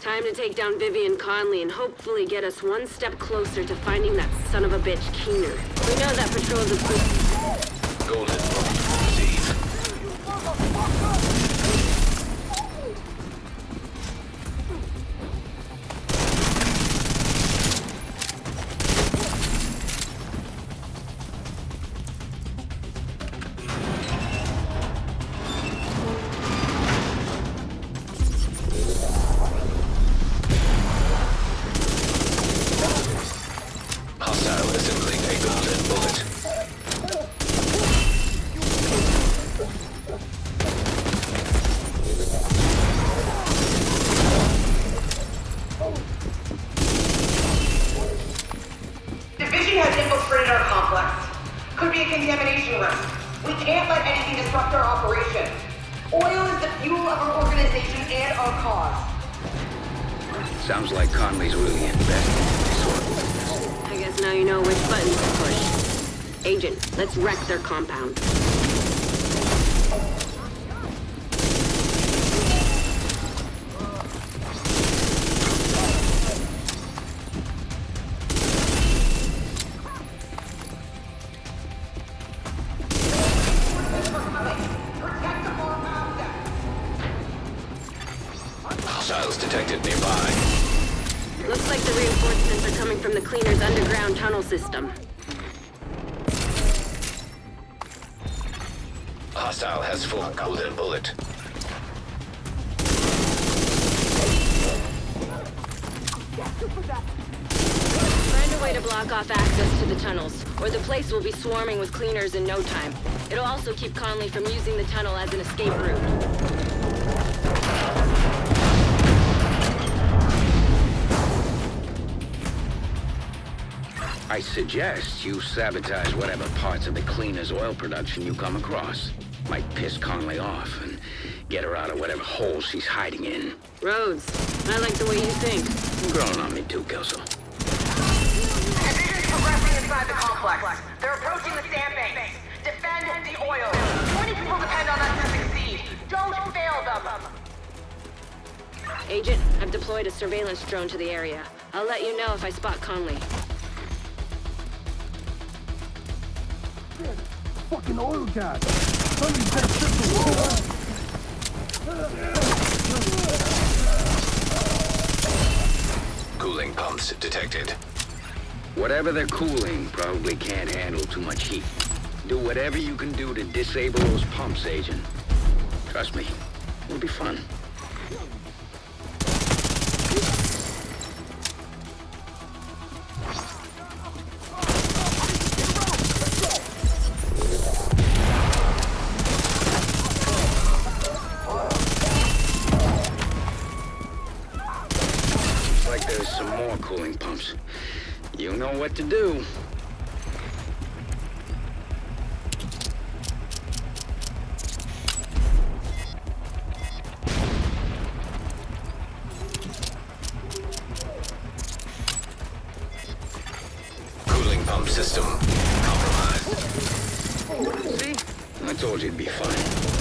Time to take down Vivian Conley and hopefully get us one step closer to finding that son of a bitch Keener. We know that patrol the... Golden Sounds like Conley's really invested in. I guess now you know which buttons to push. Agent, let's wreck their compound. Like the reinforcements are coming from the cleaner's underground tunnel system. Hostile has full golden bullet. Find a way to block off access to the tunnels, or the place will be swarming with cleaners in no time. It'll also keep Conley from using the tunnel as an escape route. I suggest you sabotage whatever parts of the cleaner's oil production you come across. Might piss Conley off and get her out of whatever hole she's hiding in. Rhodes, I like the way you think. You're Growing on me too, Kelso. Division's progressing inside the complex. They're approaching the sandbanks. Defend the oil. 20 people depend on us to succeed. Don't fail them. Agent, I've deployed a surveillance drone to the area. I'll let you know if I spot Conley. Fucking oil gas! Somebody's got shit Cooling pumps detected. Whatever they're cooling probably can't handle too much heat. Do whatever you can do to disable those pumps, Agent. Trust me, it'll be fun. Pumps. You know what to do. Cooling pump system compromised. See? I told you it'd be fine.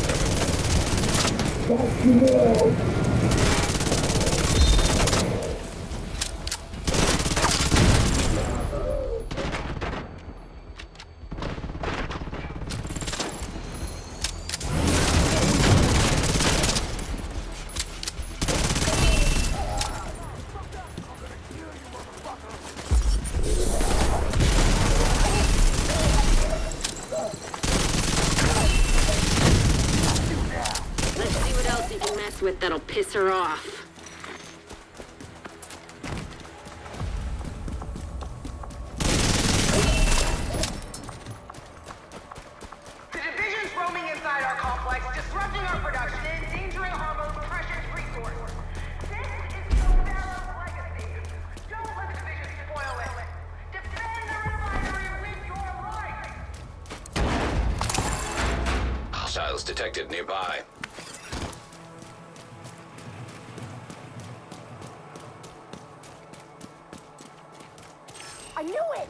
Detected nearby. I knew it!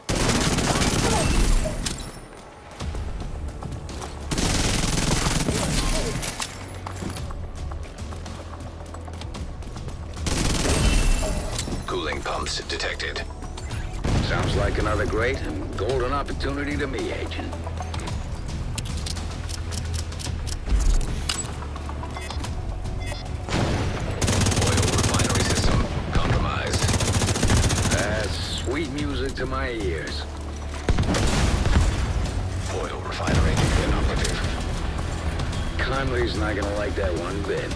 Cooling pumps detected. Sounds like another great and golden opportunity to me, Agent. My ears. Oil refinery inoperative. Conley's not gonna like that one bit.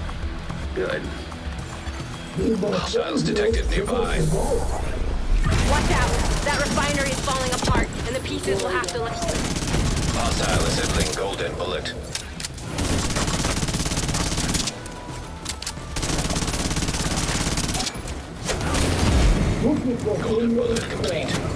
Good. Hostiles detected nearby. Watch out! That refinery is falling apart, and the pieces will have to... let- Hostile assembling golden bullet. Golden bullet complete.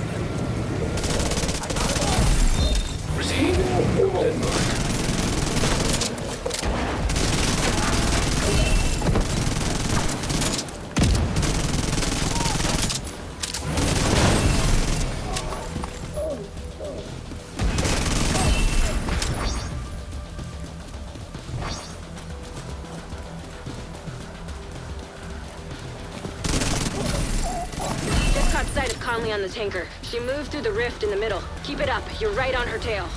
Caught sight of Conley on the tanker. She moved through the rift in the middle. Keep it up. You're right on her tail.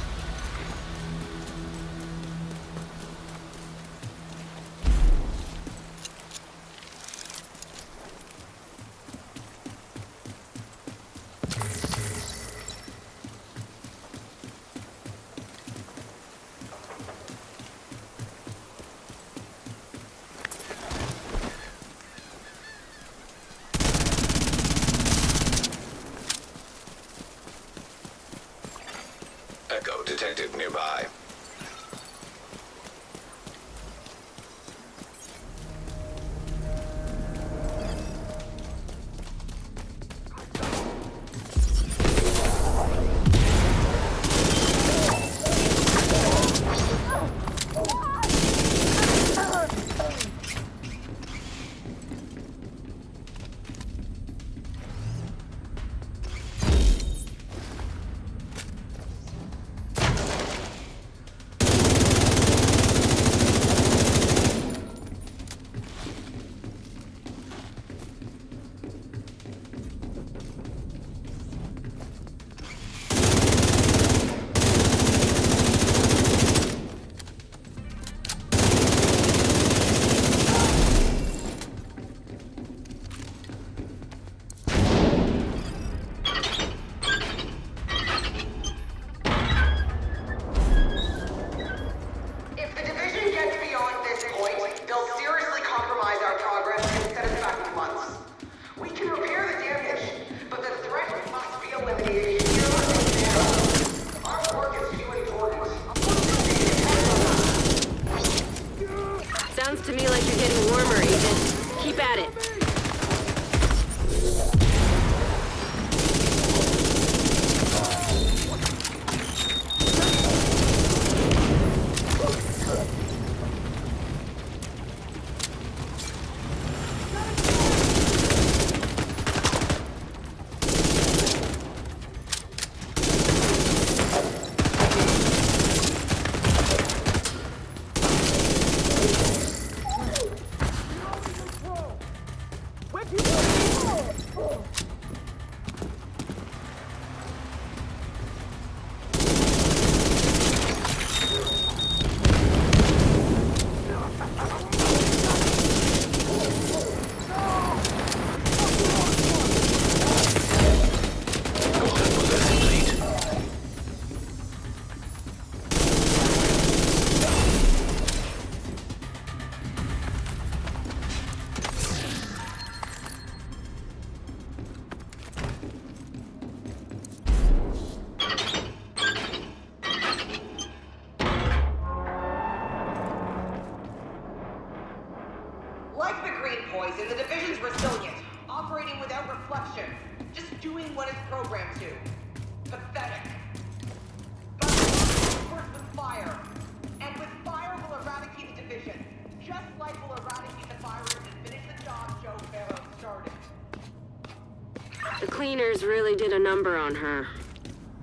Cleaners really did a number on her.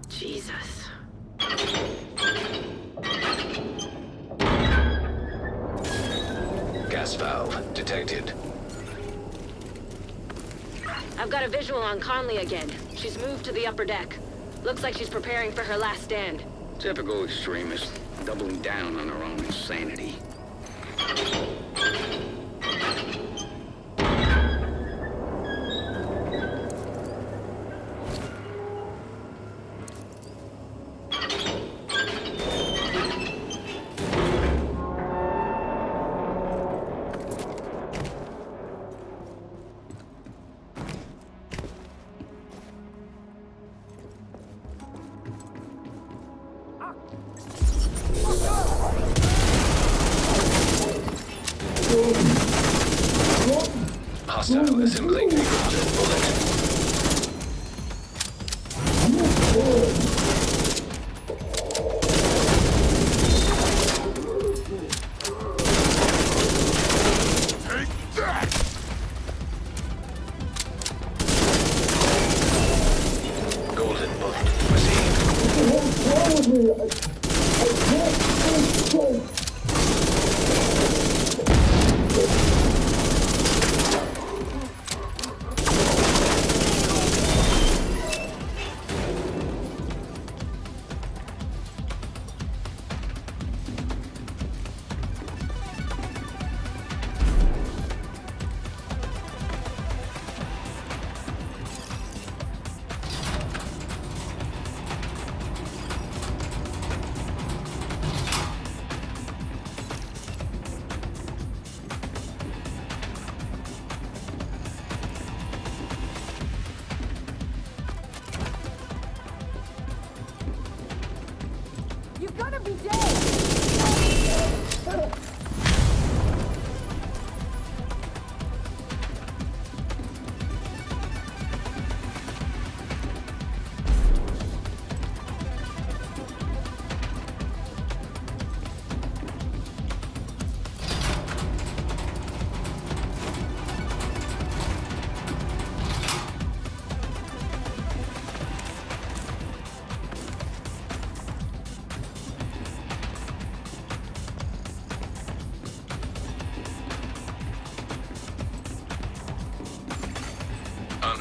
Jesus. Gas valve detected. I've got a visual on Conley again. She's moved to the upper deck. Looks like she's preparing for her last stand. Typical extremist, doubling down on her own insanity.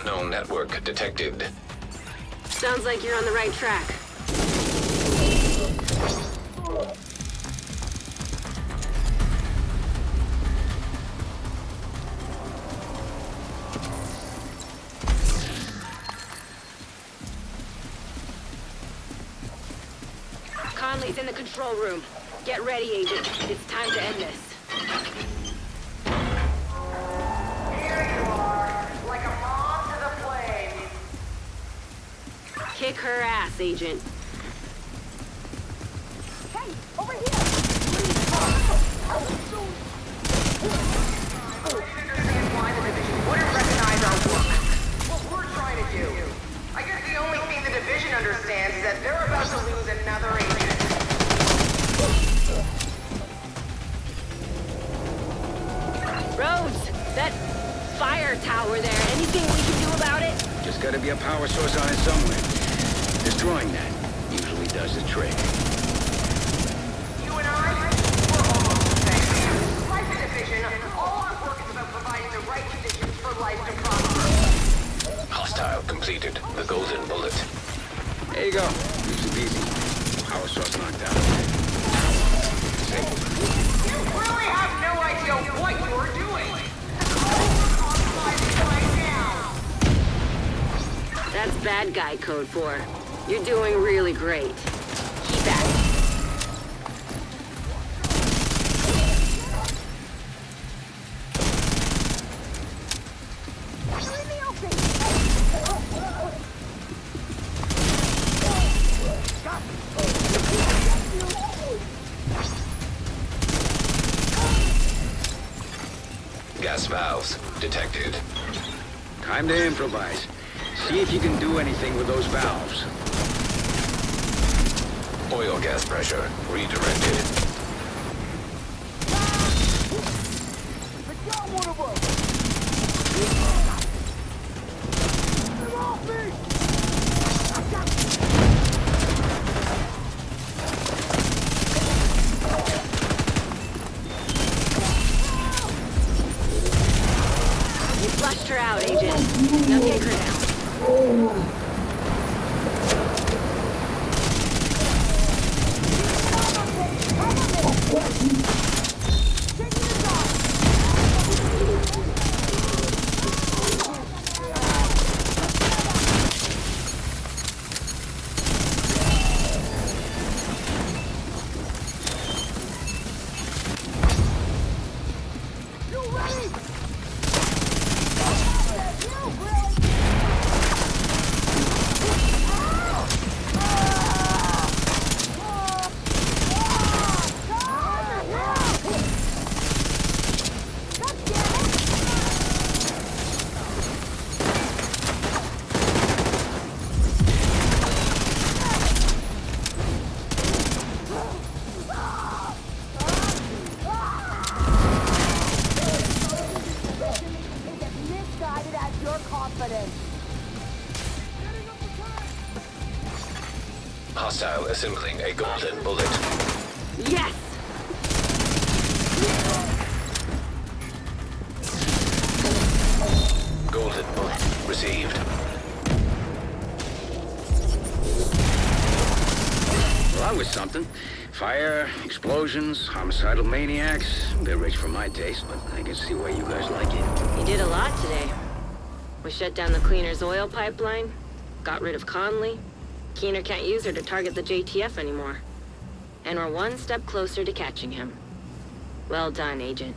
Unknown network detected. Sounds like you're on the right track. Conley's in the control room. Get ready, Agent. It's time to end this. Kick her ass, Agent. Hey, over here! why the division wouldn't recognize our work. What we're trying to do. I guess the only thing the division understands is that they're about to lose another agent. Rhodes, that fire tower there, anything we can do about it? Just gotta be a power source on it somewhere. Destroying that usually does the trick. You and I, we're almost the same. Like the division, all our work is about providing the right conditions for life to prosper. Hostile completed. The golden bullet. There you go. Easy peasy. Power source knocked out. You really have no idea what you're doing. Compromising right now. That's bad guy code for. You're doing really great. Keep at it. You're in the open! Gas valves detected. Time to improvise. See if you can do anything with those valves. Oil gas pressure redirected. Assembling a golden bullet. Yes! Golden bullet received. Well, that was something. Fire, explosions, homicidal maniacs. A bit rich for my taste, but I can see why you guys like it. You did a lot today. We shut down the cleaner's oil pipeline, got rid of Conley. Keener can't use her to target the JTF anymore. And we're one step closer to catching him. Well done, Agent.